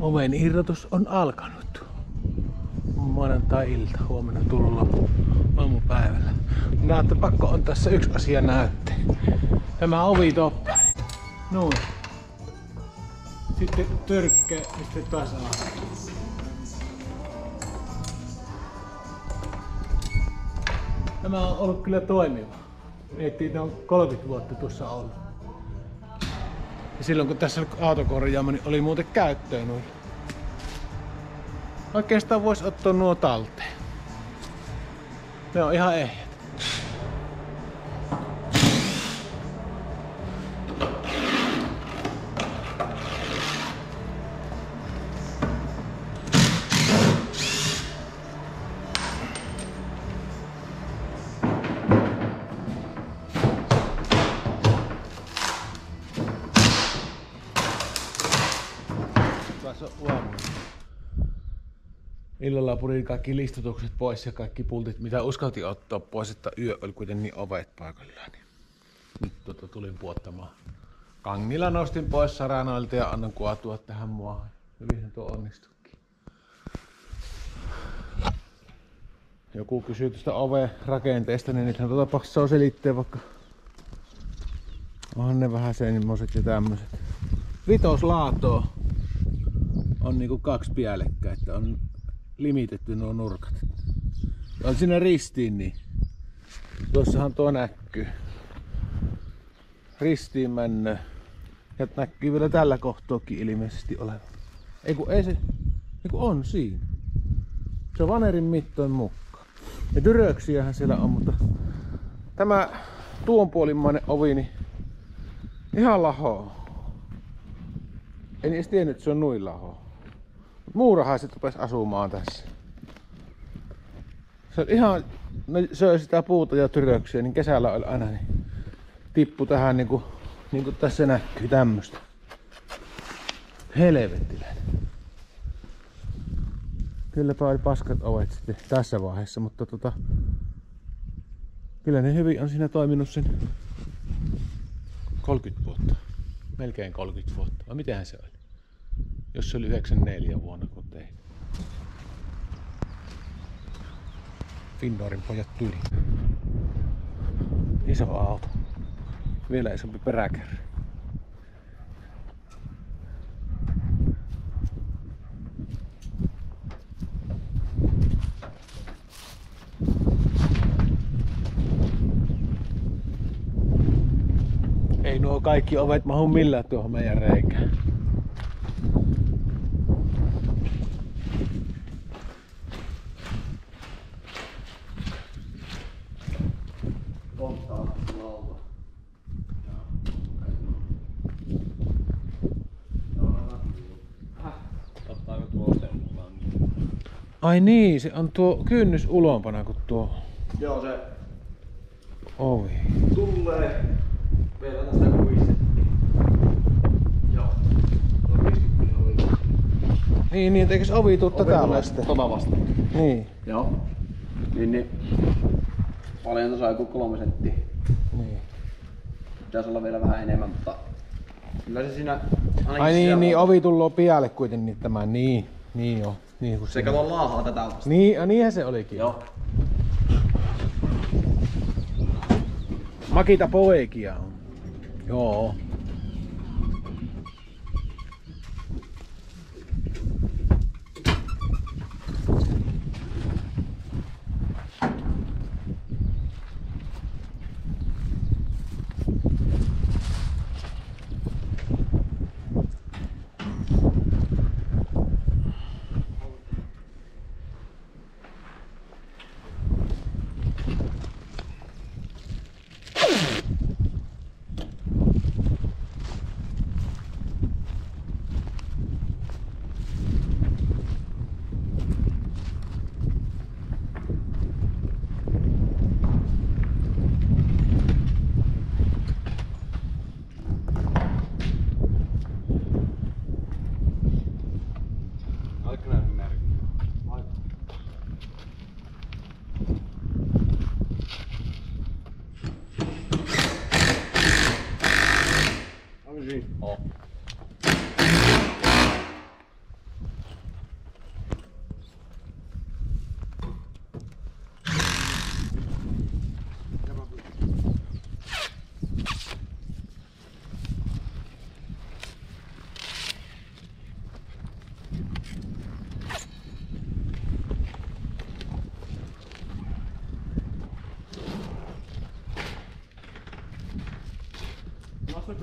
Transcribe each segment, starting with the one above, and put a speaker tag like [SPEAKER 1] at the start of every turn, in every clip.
[SPEAKER 1] Oven irrotus on alkanut. Maanantai-ilta, huomenna tulla aamupäivällä. Minä että pakko on tässä yksi asia näyttää. Tämä ovitoppari. Noin. Sitten törkkä, mistä taas alkaa. Tämä on ollut kyllä toimiva. Miettii, että on 30 vuotta tuossa ollut. Ja silloin kun tässä autokorjaama, niin oli muuten käyttöön noin. Oikeastaan voisi ottaa nuo talteen. Ne on ihan ehjät. Illalla purin kaikki listutukset pois ja kaikki pultit, mitä uskaltiin ottaa pois, että yö oli kuitenkin niin ovet paikallaan. Nyt tota tulin puottamaan. Kangilla nostin pois saranoilta ja annan kuotua tähän muahan. Hyvin tuo onnistukin. Joku kysyy tuosta oven rakenteesta, niin nythän tuota tapauksessa on selittää vaikka onhan ne vähän semmoset ja tämmöset. Vitoslaatoa on niinku kaksi päällekkäin, että on limitetty nuo nurkat. On sinne ristiin niin. Tuossahan tuo näkyy. Ristiin mennä. Ja näkyy vielä tällä kohtoakin ilmeisesti olevan. Ei kun ei se, ei kun on siinä. Se on vanerin mittoin mukaan. Ja tyröksiähän siellä on, mutta tämä tuonpuolimmainen ovi, niin ihan laho. En edes tiennyt, että se on noin laho. Muurahaiset rupes asumaan tässä. Se oli ihan, ne söi sitä puuta ja tyröksiä, niin kesällä oli aina niin tippu tähän niinku, niinku tässä näkyy tämmöstä. Helvettiläinen. Kylläpä oli paskat ovet sitten tässä vaiheessa, mutta tota, kyllä ne hyvin on siinä toiminut sen 30 vuotta. Melkein 30 vuotta. Vai mitenhän se oli? Jos se oli 94 vuonna kun tein. Finnorin pojat tyli. Iso auto. Vielä isompi peräkärry. Ei nuo kaikki ovet mahu millään tuohon meidän reikään.
[SPEAKER 2] Tuo semmoinen?
[SPEAKER 1] Ai niin, se on tuo kynnys ulompana kuin tuo
[SPEAKER 2] Joo, se
[SPEAKER 1] ovi.
[SPEAKER 2] tulee vielä tästä kuistettiin. Joo. No 50 oli.
[SPEAKER 1] Niin, niin, eikö se ovi tuu tätä
[SPEAKER 2] Ovi
[SPEAKER 1] vasten?
[SPEAKER 2] Tota vasta.
[SPEAKER 1] Niin,
[SPEAKER 2] Joo. Niin, niin. Paljon tuossa joku kolme senttiä.
[SPEAKER 1] niin.
[SPEAKER 2] Pitäisi olla vielä vähän enemmän, mutta kyllä se siinä
[SPEAKER 1] Ai niin, niin,
[SPEAKER 2] on.
[SPEAKER 1] ovi tulloo pialle kuitenkin tämä, niin, niin joo. Niin, kun
[SPEAKER 2] Se kato laahaa tätä vasta.
[SPEAKER 1] Niin, niinhän se olikin.
[SPEAKER 2] Joo.
[SPEAKER 1] Makita poikia on. Joo.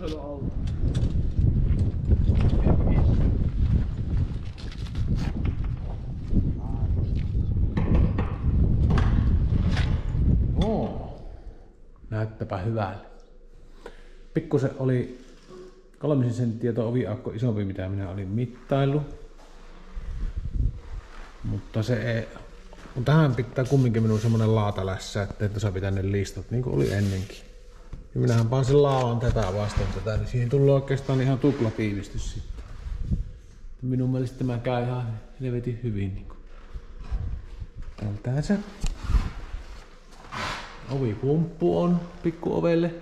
[SPEAKER 2] Siellä alla.
[SPEAKER 1] Oo. Näyttäpä hyvälle. Pikkusen oli kolmisen senttiä tuo oviaukko isompi mitä minä olin mittaillut. Mutta se ei, mutta tähän pitää kumminkin minun semmonen laatalässä, että tuossa pitää ne listat niin kuin oli ennenkin. Ja minähän panen sen laavan tätä vasten tätä, niin siihen tulee oikeastaan ihan tupla tiivistys sitten. Minun mielestä tämä käy ihan helvetin hyvin. Niin kuin. Tältään se. Ovipumppu on pikku ovelle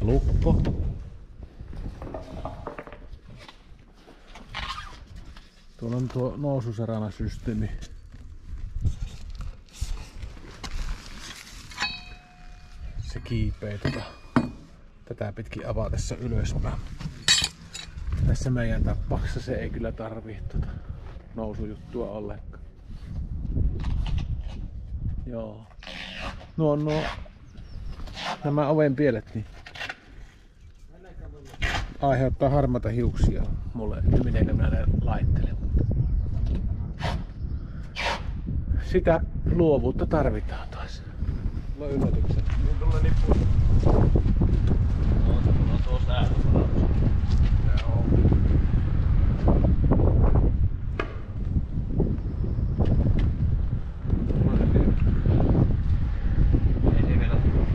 [SPEAKER 1] ja lukko. Tuolla on tuo noususerana-systeemi. Se kiipee tätä, tätä pitkin avatessa ylöspäin. Tässä meidän tapauksessa se ei kyllä tarvii tuota nousujuttua ollenkaan. Joo. Nuo, nuo, nämä oven pielet, niin aiheuttaa harmata hiuksia mulle, että miten minä ne laittelen. Sitä luovuutta tarvitaan taas.
[SPEAKER 2] Mulla on yllätyksen. Niin tulee nippu. No, no tuossa äänenparannus. Joo. Ei se vielä tule.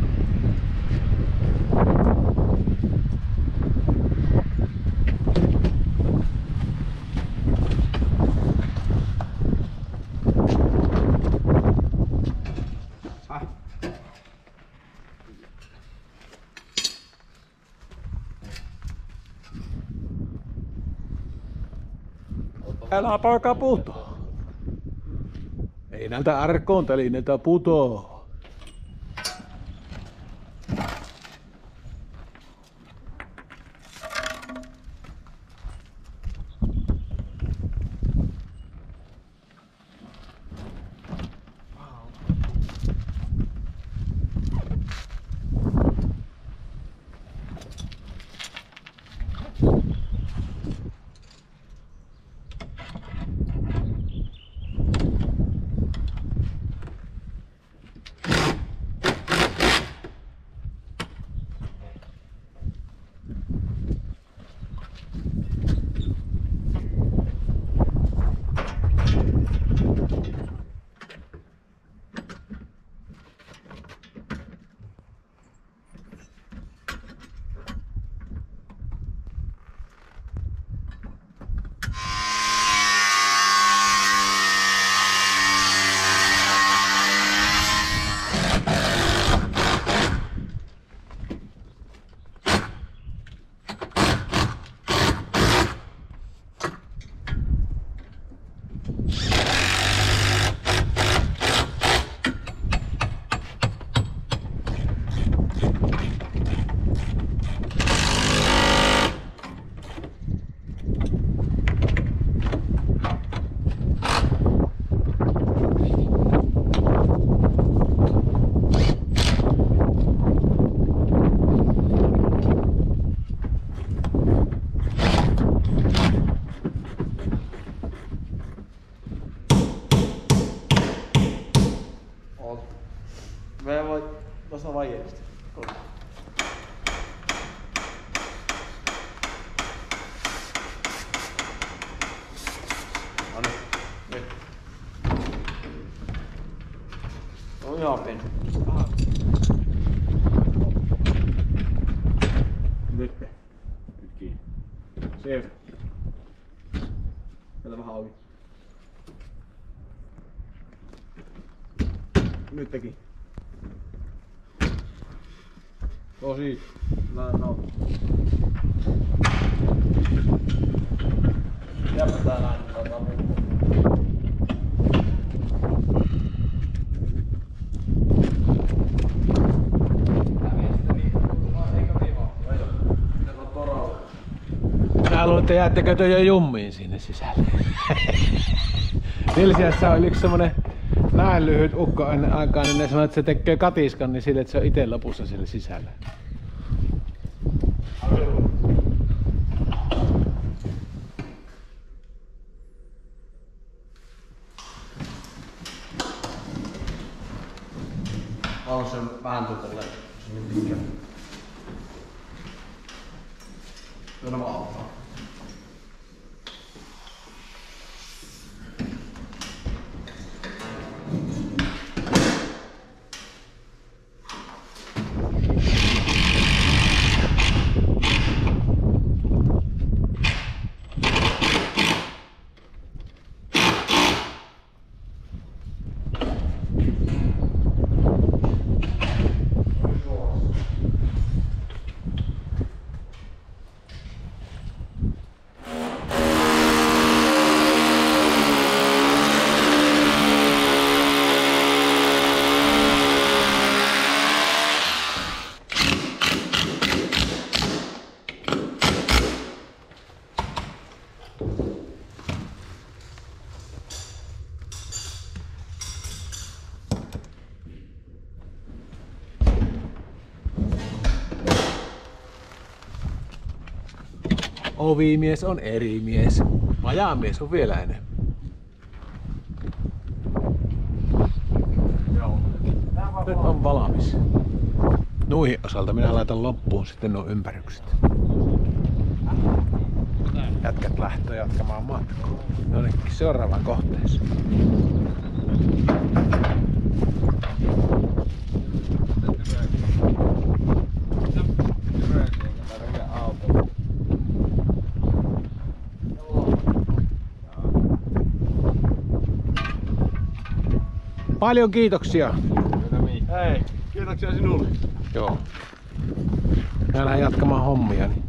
[SPEAKER 2] Ah.
[SPEAKER 1] Älä poika puto. Ei näiltä arkkoontelineiltä putoo.
[SPEAKER 2] Oot. Mä voin tuossa vaijeesta. No niin, nyt. On ihan pieni. Nyt. Nyt kiinni. Siellä. Vielä vähän auki. Nyt teki. Tosi. No, no. Jäpä tää näin, otetaan lukko.
[SPEAKER 1] Minä luulen, että jäättekö te jo jummiin sinne sisälle. Vilsiässä oli yksi semmonen näin lyhyt ukko ennen aikaa, niin ne sanoi, että se tekee katiskan niin sille, että se on itse lopussa siellä sisällä.
[SPEAKER 2] On se vähän tuolle niin pitkä. Vaan auttaa.
[SPEAKER 1] Ovimies on eri mies. Majamies on vielä enemmän. Nyt on valmis. Nuihin osalta minä laitan loppuun sitten nuo ympärykset. Jätkät lähtee jatkamaan matkaa. Jonnekin seuraavaan kohteeseen. Paljon kiitoksia.
[SPEAKER 2] Hei, kiitoksia sinulle.
[SPEAKER 1] Joo. Mä lähden jatkamaan hommia. Niin.